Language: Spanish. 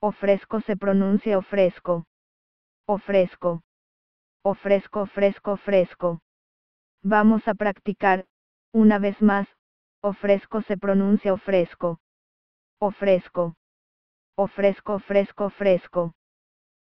Ofrezco se pronuncia ofrezco. Ofrezco. Ofrezco, ofrezco, ofrezco. Vamos a practicar, una vez más, ofrezco se pronuncia ofrezco. Ofrezco. Ofrezco, ofrezco, ofrezco.